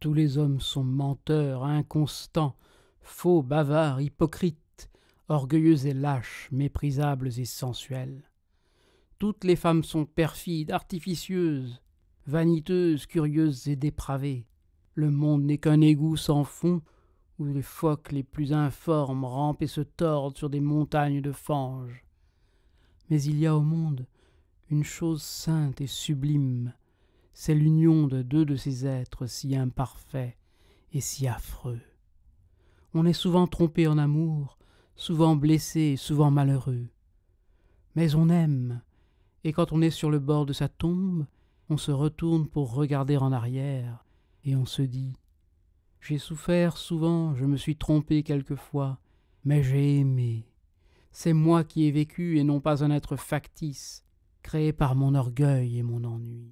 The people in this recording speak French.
Tous les hommes sont menteurs, inconstants, faux, bavards, hypocrites, orgueilleux et lâches, méprisables et sensuels. Toutes les femmes sont perfides, artificieuses, vaniteuses, curieuses et dépravées. Le monde n'est qu'un égout sans fond où les phoques les plus informes rampent et se tordent sur des montagnes de fange. Mais il y a au monde une chose sainte et sublime, c'est l'union de deux de ces êtres si imparfaits et si affreux. On est souvent trompé en amour, souvent blessé, souvent malheureux. Mais on aime, et quand on est sur le bord de sa tombe, on se retourne pour regarder en arrière, et on se dit J'ai souffert souvent, je me suis trompé quelquefois, mais j'ai aimé. C'est moi qui ai vécu et non pas un être factice, créé par mon orgueil et mon ennui.